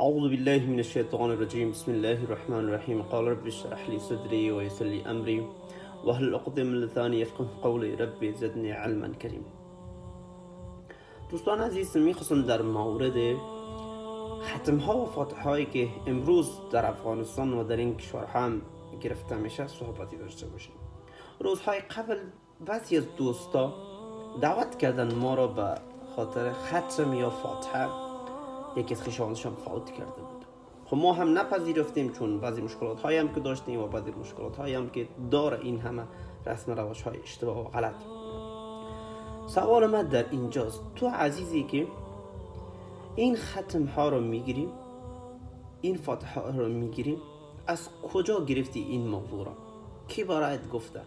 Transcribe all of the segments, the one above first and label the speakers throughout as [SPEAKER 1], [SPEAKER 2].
[SPEAKER 1] أعوذ بالله من الشيطان الرجيم. بسم الله الرحمن الرحيم. قال رب اشرح لي صدري ويسر لي أمري. وهل عقدة من لساني يفقه قولي. ربي زدني علما کریم دوستان عزیز میخواستم در مورد ختم ها و هایی که امروز در افغانستان و در این کشور هم گرفته میشه صحبتی داشته باشیم. روزهای قبل بعضی از دوستا دعوت کردن ما را به خاطر ختم یا فاتحه یکی از خیشانشان فوت کرده بود. خب ما هم نپذیرفتیم چون بعضی مشکلات هایی هم که داشتیم و بعضی مشکلات هایی هم که داره این همه رسم رواج های اشتباه و غلط. سوال من در اینجاست. تو عزیزی که این ختم ها رو می‌گیری این فاتحه رو می‌گیری از کجا گرفتی این موضوع را کی برایت گفته؟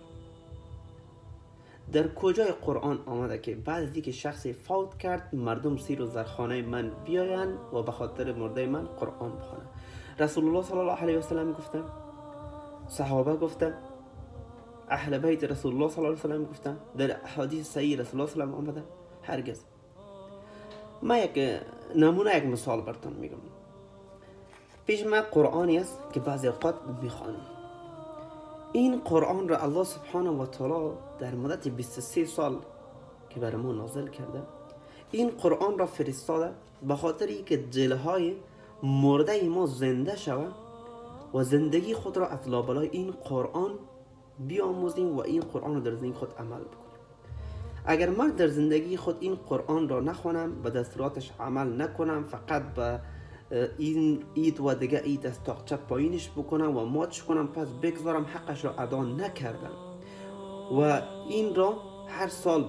[SPEAKER 1] در کجای قرآن آمده که بعد از اینکه شخصی فوت کرد مردم سیر و زرخانه من بیاین و به خاطر مرده من قرآن بخوانه رسول الله صلی الله علیه و سلم گفته صحابه گفته اهل بیت رسول الله صلی الله علیه و سلم گفته در حدیث صحیح رسول الله صلی الله علیه و سلم آمده. هرگز. ما یک نمونه یک مثال براتون میگم. پیش ما قرآنی است که بعضی اوقات می‌خوانم. این قرآن را الله سبحانه و تعالی در مدت 23 سال که بر ما نازل کرده این قرآن را فرستاده به خاطر اینکه دلهای مرده ما زنده شود و زندگی خود را از لابلای این قرآن بیاموزیم و این قرآن را در زندگی خود عمل بکنیم. اگر من در زندگی خود این قرآن را نخوانم به دستوراتش عمل نکنم فقط به این اید و دیگه اید از تاقچه پایینش بکنم و ماتش کنم. پس بگذارم حقش را ادا نکردم. و این را هر سال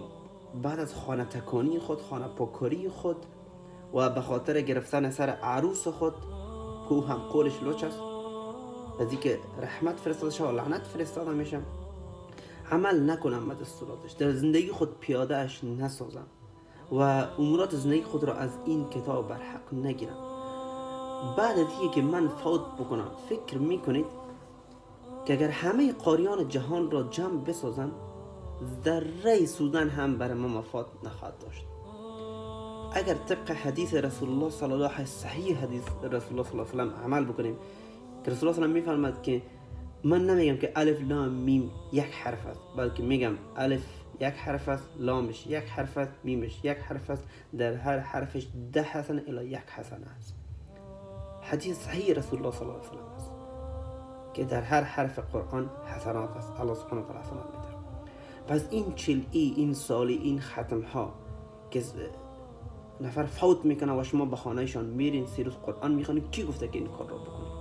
[SPEAKER 1] بعد از خانه تکانی خود خانه پاکاری خود و به خاطر گرفتن سر عروس خود که او هم قولش لوچ است. از که رحمت فرستاده شد و لعنت فرستاده میشم. عمل نکنم به دستوراتش در زندگی خود پیاده اش نسازم. و امورات زندگی خود را از این کتاب بر حق نگیرم. بعد از که من فوت بکنم فکر می‌کنید که اگر همه قاریان جهان را جمع بسازن ذره سودن هم برای ما مفاد نخواهد داشت. اگر طبق حدیث رسول الله صلی الله علیه صحیح حدیث رسول الله صلی الله علیه و عمل بکنیم که رسول الله صلی الله علیه میفرماد که من نمیگم که الف لام میم یک حرف است بلکه میگم الف یک حرف است لامش یک حرف است میمش یک حرف است در هر حرفش ده حسن الی یک حسن است. حدیث صحیح رسول الله صلی الله علیه و است که در هر حرف قرآن حسنات است. الله سبحانه و تعالی حسنات میده پس این چل ای این سالی این ختم ها که نفر فوت می‌کنه و شما به خانهشان میرین سیروس قرآن می‌خوانید کی گفته که این کار را بکنید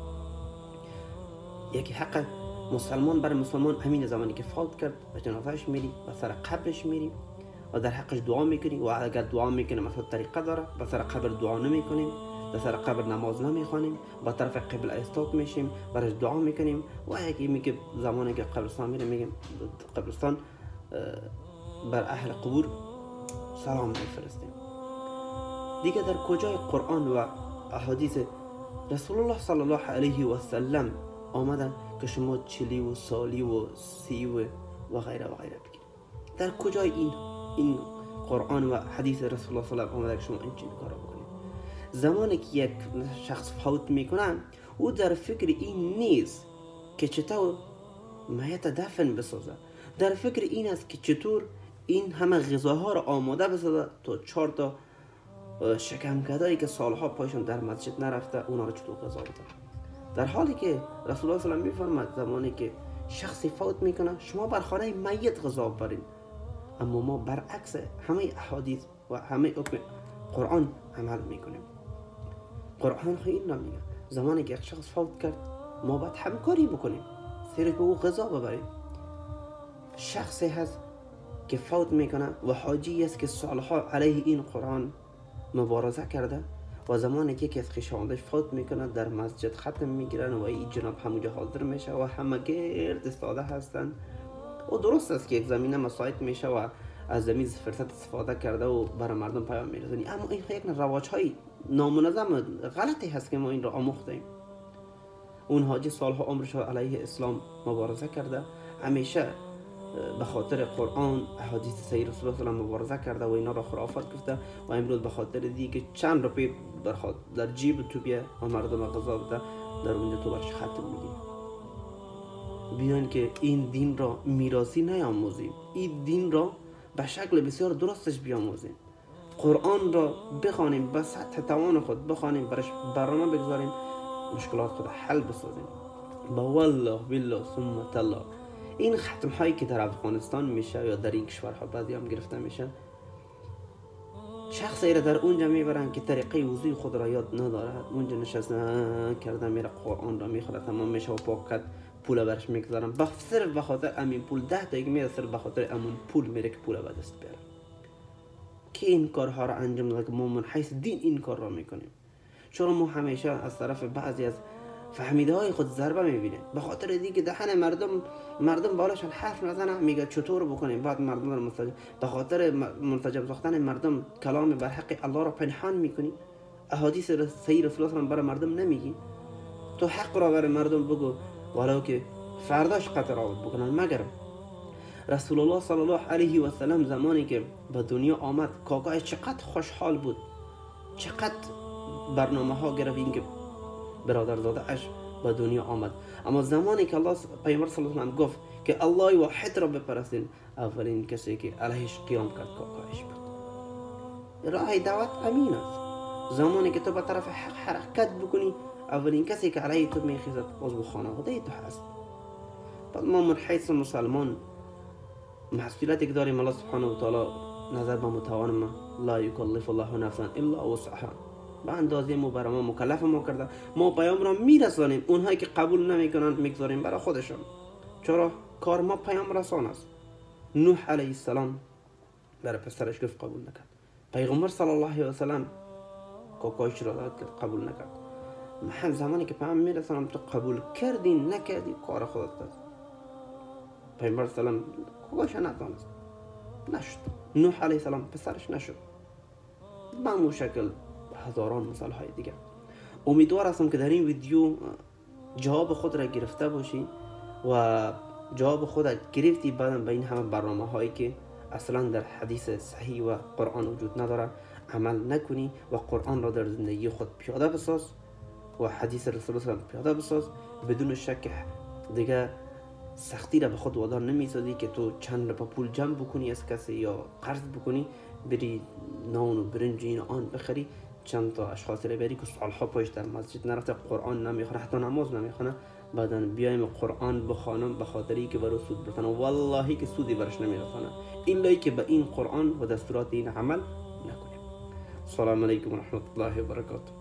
[SPEAKER 1] یکی حق مسلمان برای مسلمان همین زمانی که فوت کرد به جنازهش میری و سر قبرش میری و در حقش دعا می‌کنی و اگر دعا می‌کنه مثلا طریقه داره به سر قبر دعا نمی‌کنیم در سر قبر نماز نمی‌خوانیم با طرف قبل استاپ میشیم برش دعا می‌کنیم. و یکی میگه زمانی که قبرستان میره میگیم قبرستان بر اهل قبور سلام میفرستیم. دیگه در کجای قرآن و احادیث رسول الله صلی الله علیه و سلم آمدن که شما چلی و سالی و سی و و غیره و غیره بگید؟ در کجای این این قرآن و حدیث رسول الله صلی الله علیه و آمده که شما این چیز کار بکنید؟ زمانی که یک شخص فوت می‌کنه او در فکر این نیست که چطور میت دفن بسازه. در فکر این است که چطور این همه غذاها را آماده بسازه تا چهار تا شکم کدایی که سالها پایشون در مسجد نرفته اونا رو چطور غذا بده در حالی که رسول الله صلی الله علیه و میفرماد زمانی که شخصی فوت می‌کنه شما بر خانه میت غذا برین اما ما برعکس همه احادیث و همه حکم قرآن عمل می‌کنیم. قرآن خیلی این نمیگه زمانی که یک شخص فوت کرد ما باید همکاری بکنیم. سیرش به او غذا ببریم. شخصی هست که فوت می‌کنه و حاجی است که سالها علیه این قرآن مبارزه کرده و زمانی که یکی از خیشاوندش فوت می‌کنه در مسجد ختم می‌گیرن و این جناب همونجا حاضر میشه و همه گرد استاده هستن. و درست است که یک زمینه مساعد میشه و از زمین فرصت استفاده کرده و برای مردم پیام میرسونی اما این یک رواج های نامنظم غلطی هست که ما این را آموختیم. اون حاجی سالها عمرش علیه اسلام مبارزه کرده همیشه به خاطر قرآن احادیث سید رسول الله مبارزه کرده و اینا را خرافات گفته و امروز به خاطر دیگه چند روپی در, جیب تو بیا و مردم غذا بده در اونجا تو برش ختم میگی بیان که این دین را میراثی نیاموزیم. این دین را به شکل بسیار درستش بیاموزیم. قرآن را بخوانیم به سطح توان خود بخوانیم برش برنامه بگذاریم مشکلات خود حل بسازیم. با والله بالله ثم تالله این ختم هایی که در افغانستان میشه یا در این کشورها بعضی هم گرفته میشن شخص را در اونجا می‌برن که طریقه وضوی خود را یاد نداره. اونجا نشسته کرده میره قرآن را می‌خوره تمام میشه و پاکت پول برش می‌گذارن. با صرف به خاطر امین پول ده تا میره صرف به خاطر امون پول میره که پول به دست بیاره. که این کارها را انجام داده که ما من حیث دین این کار را می‌کنیم. چرا ما همیشه از طرف بعضی از فهمیده های خود ضربه می‌بینه به خاطر دیگه دهن مردم مردم بالاشان حرف نزنه میگه چطور بکنیم؟ بعد مردم رو مستجب به خاطر منتجب ساختن مردم کلام بر حق الله را پنهان می‌کنی. احادیث سید رسول الله برای مردم نمیگی. تو حق را برای مردم بگو ولو که فرداش قطر آورد بکنن مگر رسول الله صلی الله علیه و سلم زمانی که به دنیا آمد کاکای چقدر خوشحال بود. چقدر برنامه ها گرفت اینکه برادرزاده اش به دنیا آمد. اما زمانی که الله پیامبر صلی الله علیه و گفت که الله واحد را بپرستین اولین کسی که علیهش قیام کرد کاکایش بود. راه دعوت امین است. زمانی که تو به طرف حق حرکت بکنی اولین کسی که علیه تو میخیزد عضو خانواده تو هست. بعد ما من حیث مسلمان مسئولیتی که داریم الله سبحانه و تعالی نظر به متوان ما لا یکلف الله نفسا الا وسعها. به اندازه ما برای ما مکلف ما کرده. ما پیام را میرسانیم. اونهایی که قبول نمی‌کنن می‌گذاریم برای خودشان. چرا؟ کار ما پیام رسان است. نوح علیه السلام برای پسرش گفت قبول نکرد. پیغمبر صلی الله علیه و سلم کاکایش را داد کرد قبول نکرد. من زمانی که پیام میرسانم تو قبول کردی نکردی کار خودت است پیغمبر سلام کاکایش نتانست نشد. نوح علیه السلام پسرش نشد. به همون شکل هزاران مثال های دیگه. امیدوار هستم که در این ویدیو جواب خود را گرفته باشی و جواب خود را گرفتی. بعدم به این همه برنامه هایی که اصلا در حدیث صحیح و قرآن وجود نداره عمل نکنی و قرآن را در زندگی خود پیاده بساز و حدیث رسول الله پیاده بساز. بدون شک دیگه سختی را به خود وادار نمی‌سازی که تو چند رپا پول جمع بکنی از کسی یا قرض بکنی بری نان و برنج این آن بخری چند تا اشخاص رو بری که سالها پشت در مسجد نرفته قرآن نمی‌خونه حتی نماز نمی‌خونه بعدا بیایم قرآن بخوانم به خاطری که برای سود برسنه والله که سودی برش نمیرسانه الا که به این قرآن و دستورات این عمل نکنیم. السلام علیکم و رحمت الله و برکاته.